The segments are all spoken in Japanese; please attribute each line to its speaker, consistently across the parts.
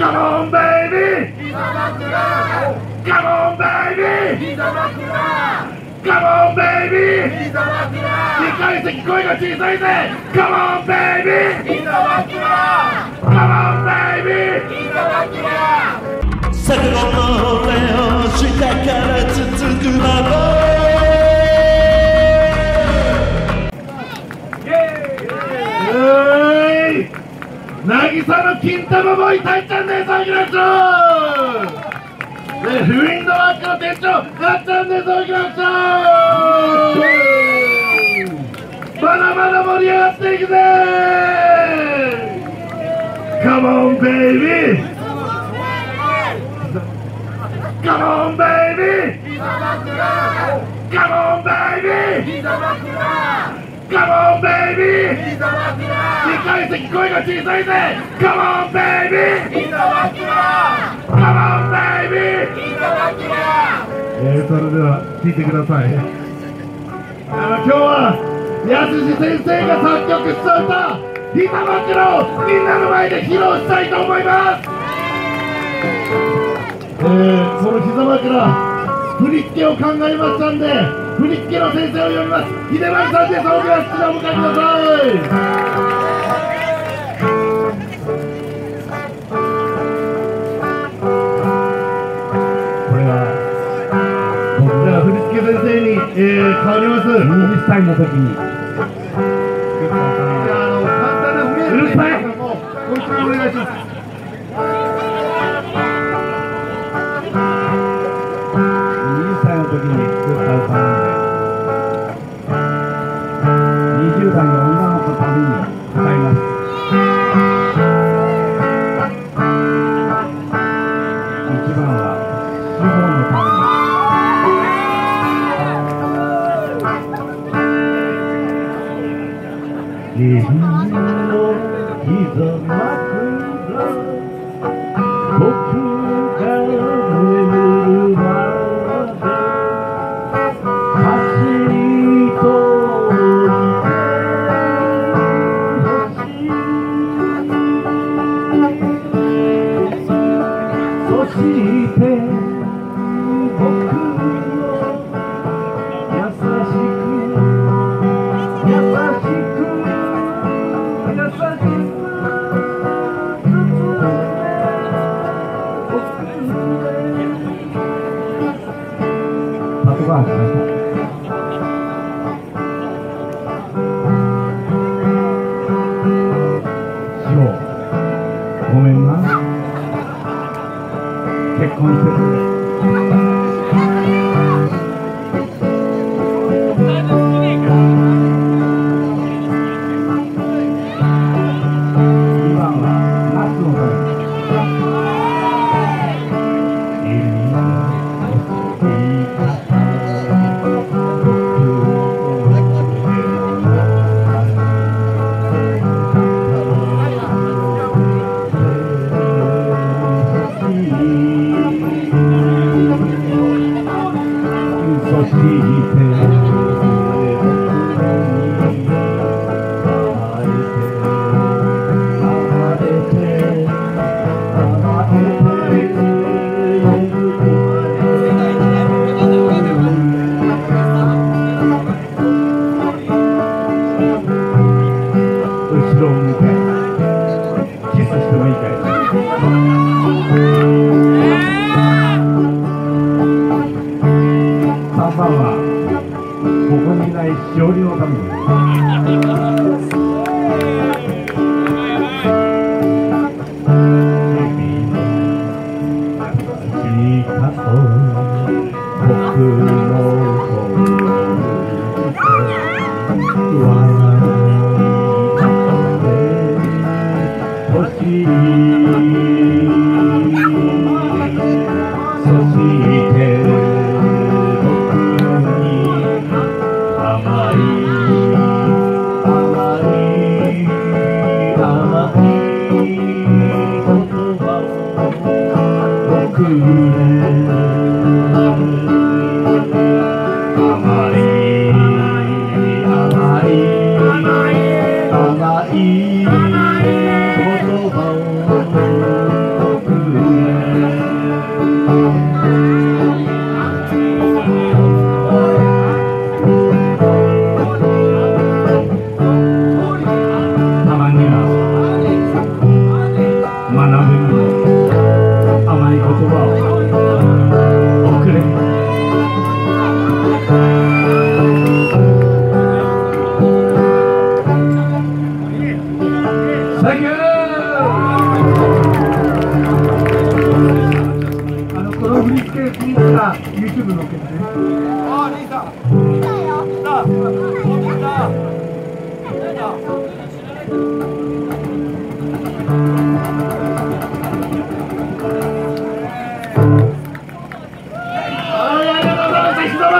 Speaker 1: Come on, baby! Come on, baby! Come on, baby! 2階席声が小さいぜ Come on, baby! Come on, baby!
Speaker 2: 坂の上を下から続く窓
Speaker 1: えい渚の金玉ボーイたいちゃんですおきましょうでフィンドワークの店長なっちゃんですおきましょうまだまだ盛り上がっていくぜ Come on baby! Come on baby! Come on baby! Come on baby! 2階席声が小さいぜ。Come on baby! Come on baby! えー、それでは聞いてください。あの今日はやすし先生が作曲した歌「膝枕」をみんなの前で披露したいと思います。えー、この膝枕振り付けを考えましたんで振り付けの先生を呼びます。秀丸さんです。大きな拍手をお迎えください。先生に、えー、変わります。20歳の時に。ああの簡単なフレーズうるさいもうご一緒にお願いします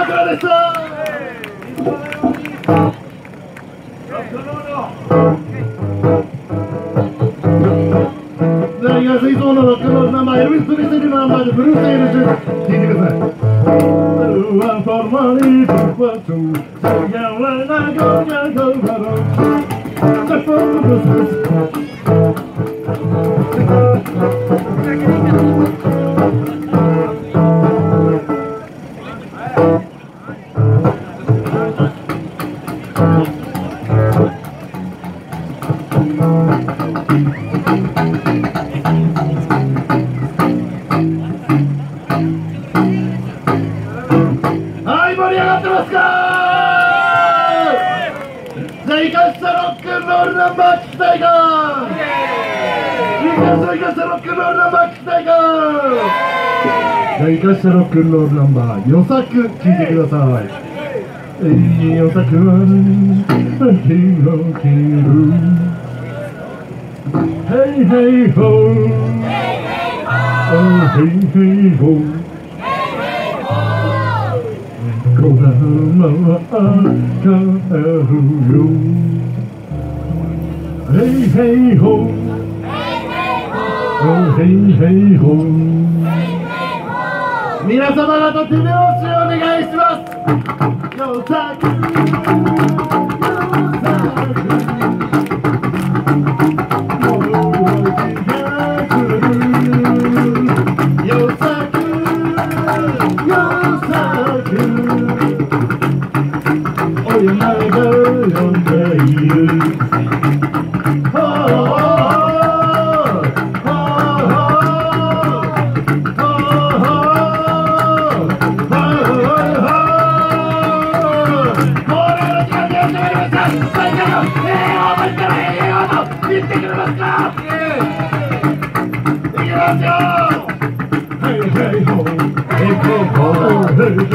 Speaker 3: Afganistán! 生かしたロックンロールナンバーよさく聴いてください。よさくん。気を切る。Hey hey ho Oh hey hey ho 小浜は赤るよ。Hey hey ho Oh hey hey ho 皆様方手拍子をお願いします。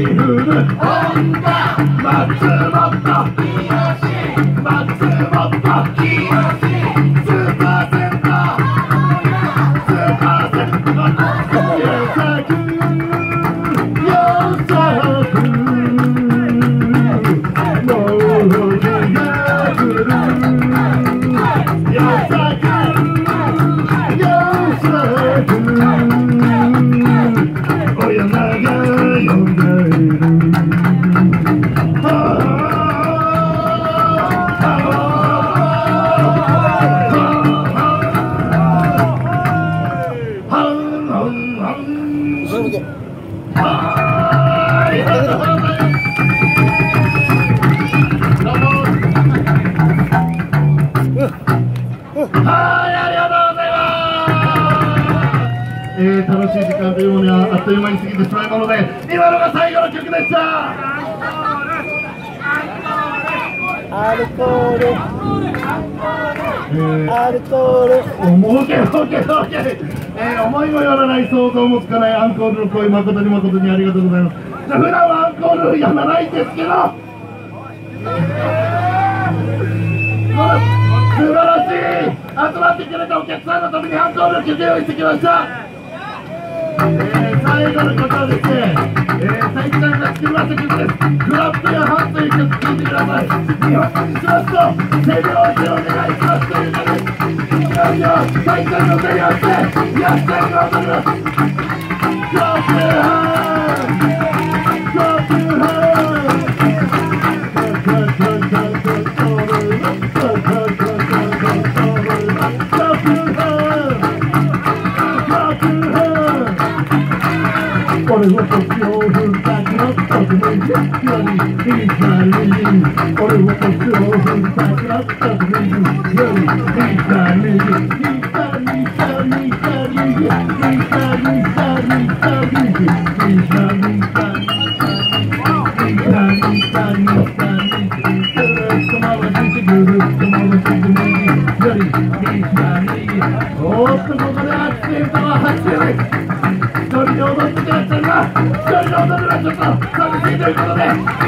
Speaker 3: Hare Hare Om もつかないアンコールの声誠に誠にありがとうございます。普段はアンコールやらないんですけど素晴らしい。集まってくれたお客さんのためにアンコールを準備してきました。最後のこはです。ね、えー、最が作りまです。ラップやハという曲聴いてくださいしますと手拍子お願いします。いよいってやってください Por el hueco que oculta, no toque mi Yoli, y Chalili. Por el hueco que oculta, no toque mi Yoli, y Chalili. Y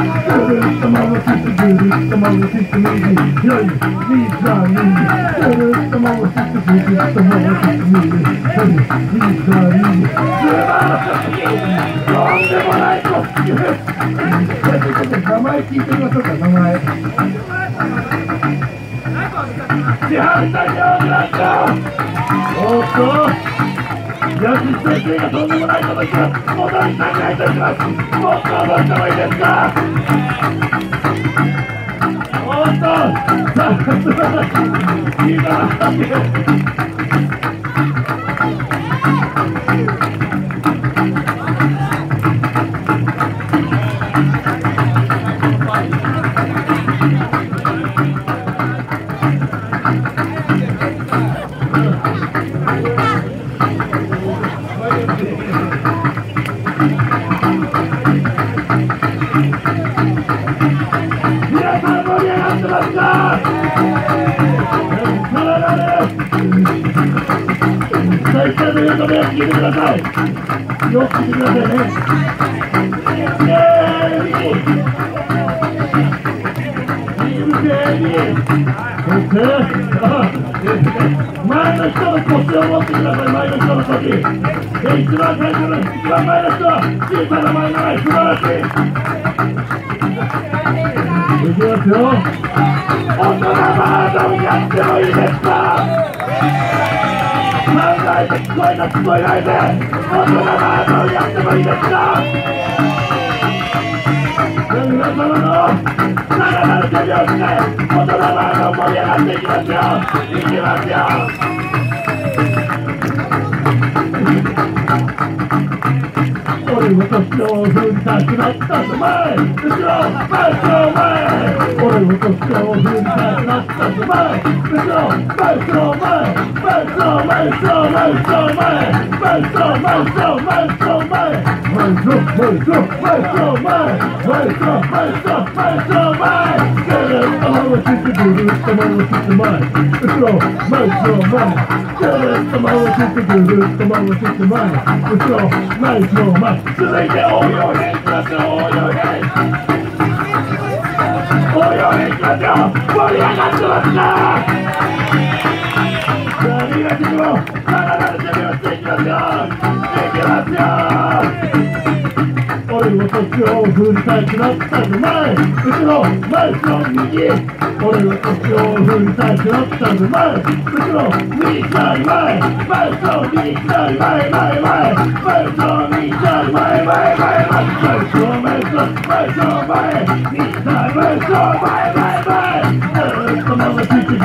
Speaker 3: 名前聞いてみましょうか、名前。支配下になったおっと安井先生がとんでもない。こと言ってます戻りたくないとしますもっと戻ってもいいですかおっとさあ素晴らしいいいなの言うことよく聞いてくださいよく聞いてくださいねイエーイチーム全員そしてあ前の人の腰を持ってください前の人の腰で一番最初の一番前の人は小さな前の前素晴らしいいきますよ。大人バージョンやってもいいですかえて聞こえが聞こえないで大人バージョンやってもいいですか？皆様のさらなる手拍子で大人バージョン盛り上がっていきますよいきますよ俺も年を踏んだしまったぞ前後ろ前後ろ前俺も年を踏んだしまったぞ前後ろ前後ろ前前後ろ前後ろ前後ろ前前後ろ前後ろたちにも体の準備をしていきますよしていきますよ俺の時を振りたくなったの前後ろ前後ろ右俺の時を振りたくなったの前後ろ右左前前後ろ右左前前前前後ろ右左前前前前後ろ前後ろ前後ろ前右左前後ろ前前前 Come on, let's do this.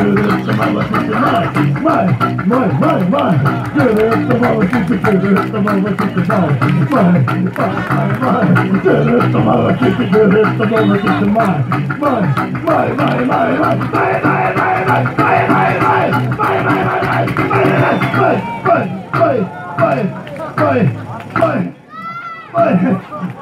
Speaker 3: Come on, let's do this. My, my, my, my. Do this. Come on, let's do this. Do this. Come on, let's do this. My, my, my, my. Do this. Come on, let's do this. Do this. Come on, let's do this. My, my, my, my, my, my. My, my, my, my, my, my, my. My, my, my, my, my, my, my, my, my, my, my, my, my.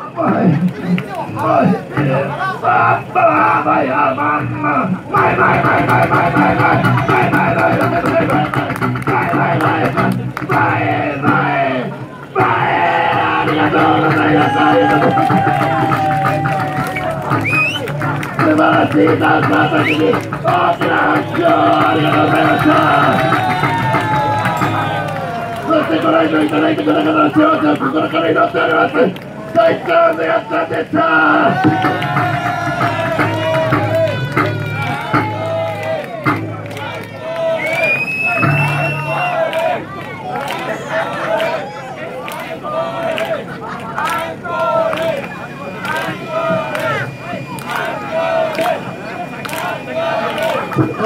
Speaker 3: ご来場いただいてくださった幸せを心から祈っております最高のやっちゃんでした。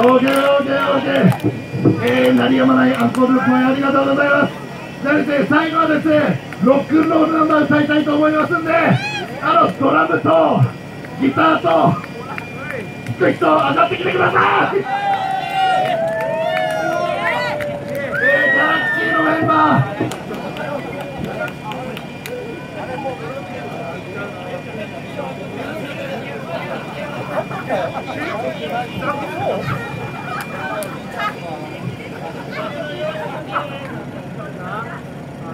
Speaker 3: オーケーオーケーオーケー。えー、鳴りやまないアンコール声ありがとうございます。じゃあで最後はですねロックンロールナンバー歌いたいと思いますんであのドラムとギターと弾く人上がってきてください。えー、ギャラクシーのメンバー。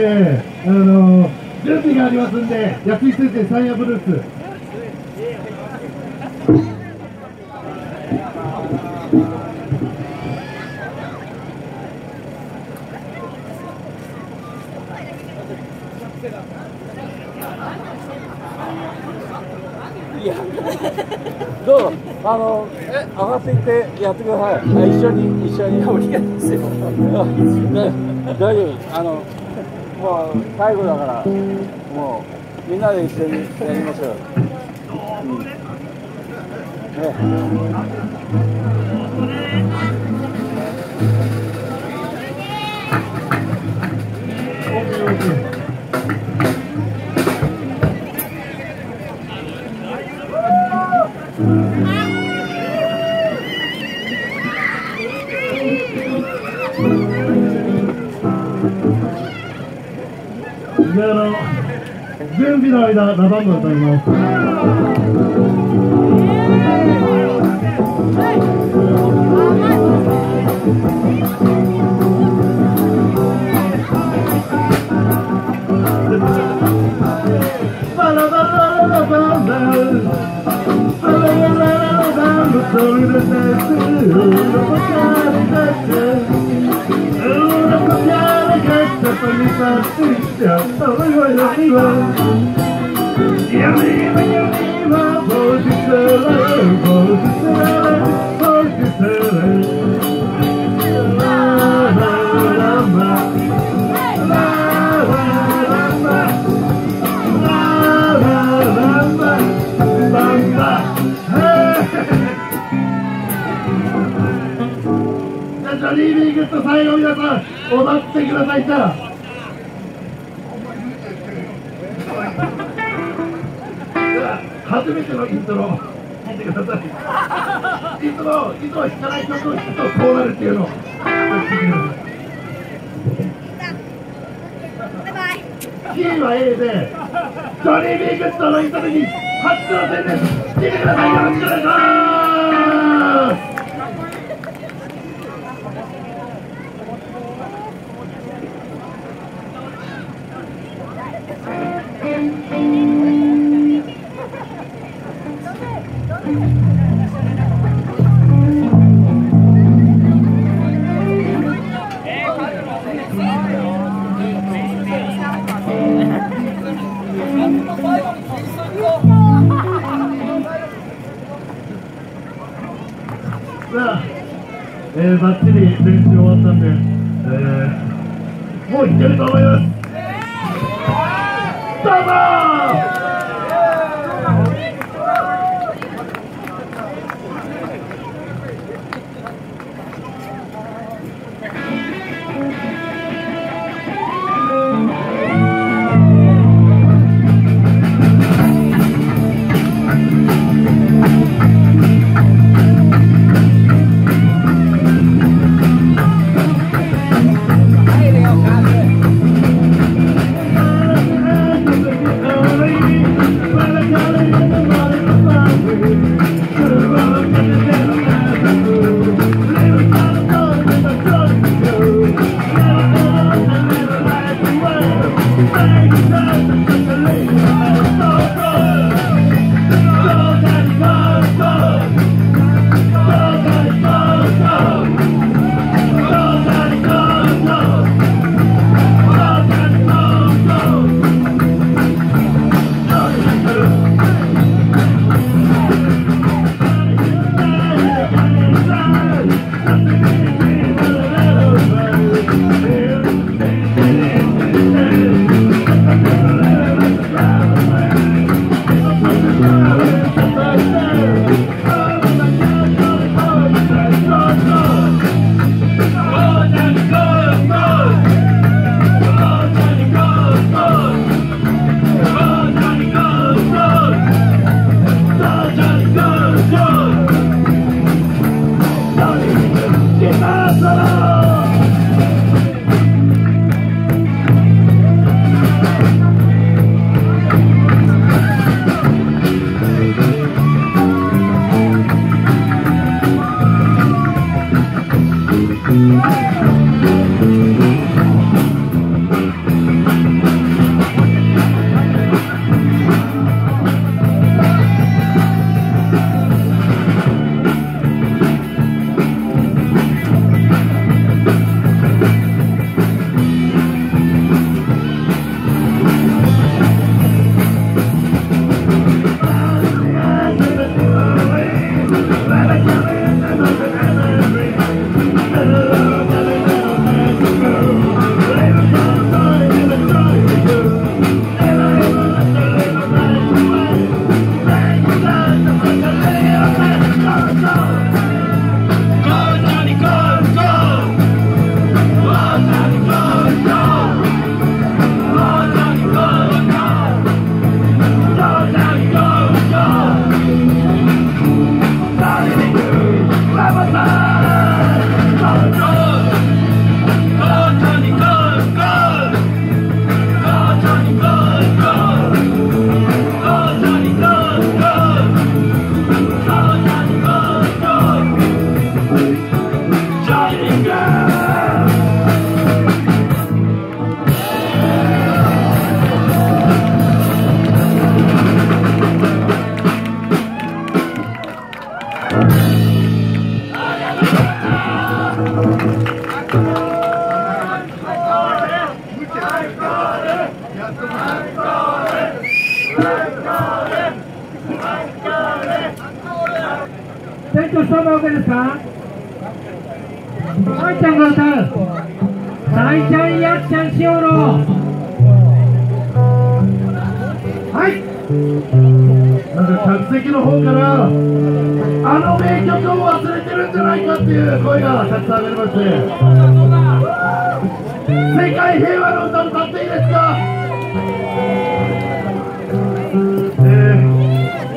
Speaker 3: ね、あの準備がありますんで、安井先生、サイヤブルース。
Speaker 4: いや、どう？ぞ、あの、え、上がっていってやってください。あ一緒に、一緒に。大丈夫、あの、もう最後だから、もうみんなで一緒にやりましょう。うんね
Speaker 3: 準備の間、ラバンド歌います。バリーディングと最後皆さん踊ってくださいじ選手のイントロを見てください。いつも、いつも弾かない曲を弾くとこうなるっていうのを。チーは A で、ジョニー・ビーグッドのイに初挑戦です。来てください。よろしくお願いします。え、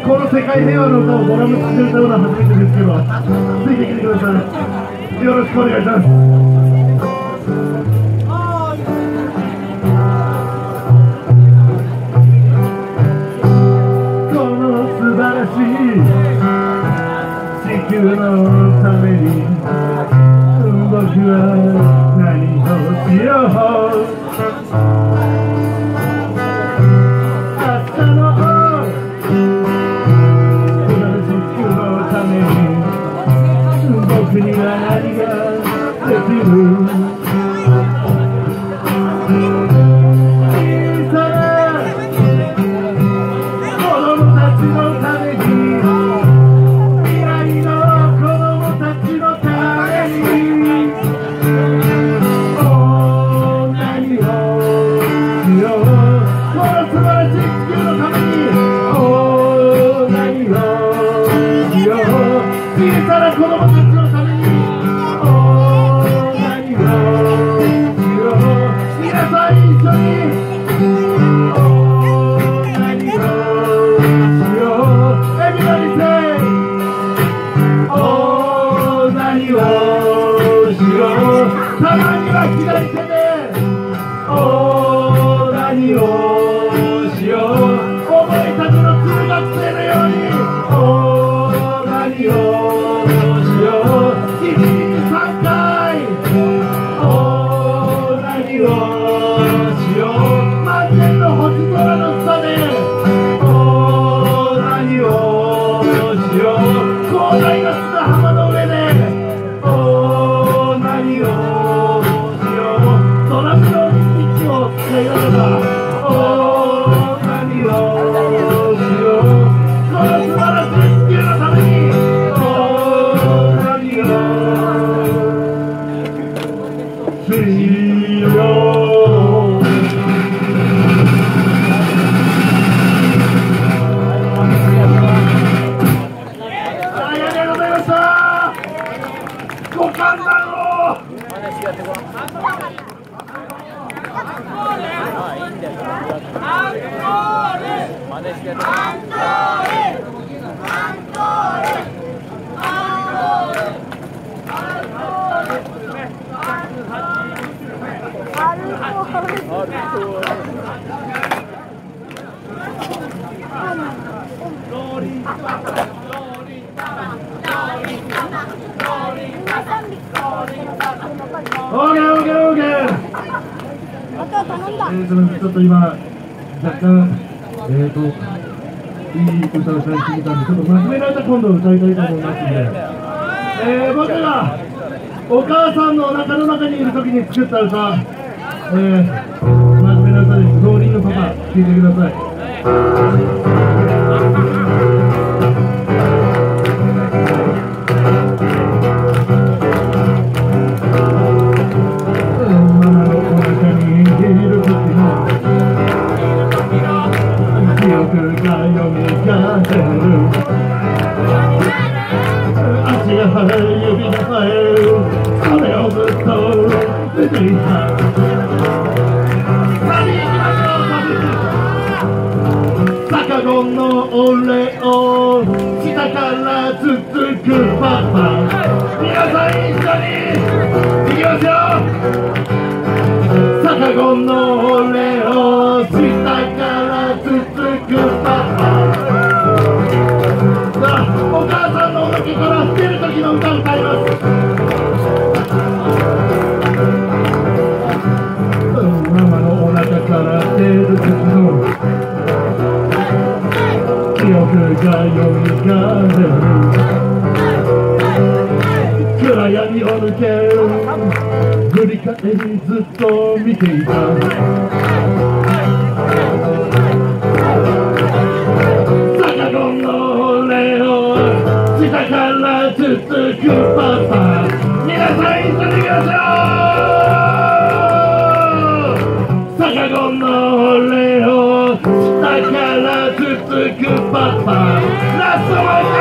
Speaker 3: この世界平和の歌をラム作ったのは初めてです。けどてきてくださいよろしくお願いします球のために僕は何をしよう。えー、すみません、ちょっと今、若干、えーと、いい歌を歌いすぎたんで、ちょっと真面目な歌今度歌いたいと思いますんで、えー、僕がお母さんのお腹の中にいる時に作った歌、えー、真面目な歌です。ローリンのパパ、聴いてください。足が生え指が生える。それをずっと見ていたさあ行きましょう坂ゴンの俺を下からつつくパパ皆さん一緒に行きましょう坂ゴンの暗闇を抜け振り返りずっと見ていた坂ゴンの俺を下からつつくパパ皆さん一緒に行きましょう坂ゴンの俺を下からつつくパパラスト